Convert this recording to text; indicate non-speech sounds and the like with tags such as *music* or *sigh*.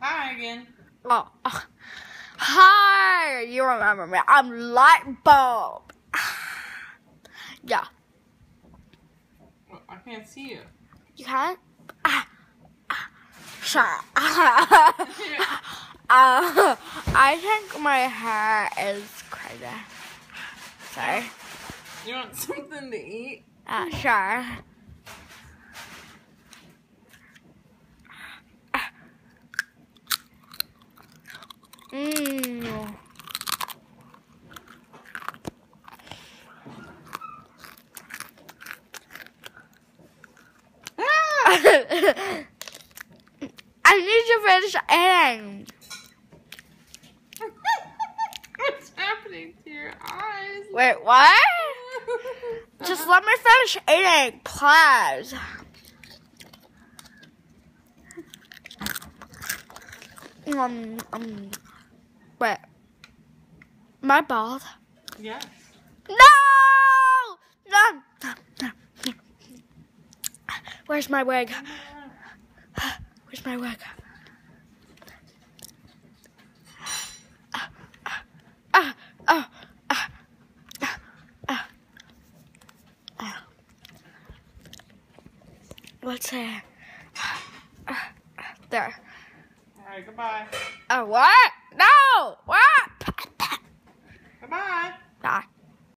Hi again. Oh, oh. hi. You remember me? I'm light bulb. *sighs* yeah, I can't see you. you can. Ah, ah, Sure. *laughs* *laughs* uh, I think my hair is crazy. Sorry. You want something to eat? Uh, sure. Mmm. *laughs* I need to finish eating. What's happening to your eyes? Wait, what? *laughs* Just let me finish eating, please. Um, um. My bald? yes. No! No! no, no. Where's my wig? Where's my wig? Ah, ah, ah, ah, ah, ah, ah. Let's see. There. All right. Goodbye. Oh, what? No! What?